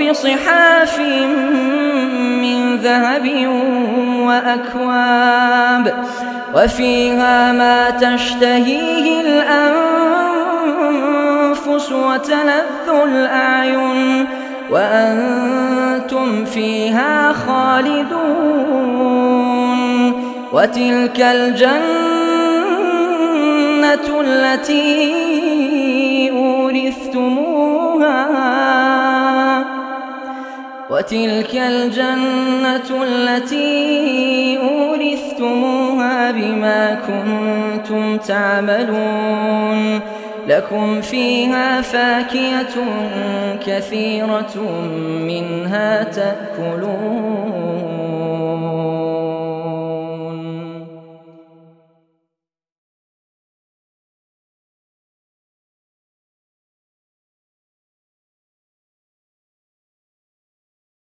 بصحاف من ذهب وأكواب وفيها ما تشتهيه الأنفس وتلذ الأعين وأنتم فيها خالدون وتلك الجنة التي أورثتموها وتلك الجنة التي أورثتموها بما كنتم تعملون. لكم فيها فاكهة كثيرة منها تأكلون.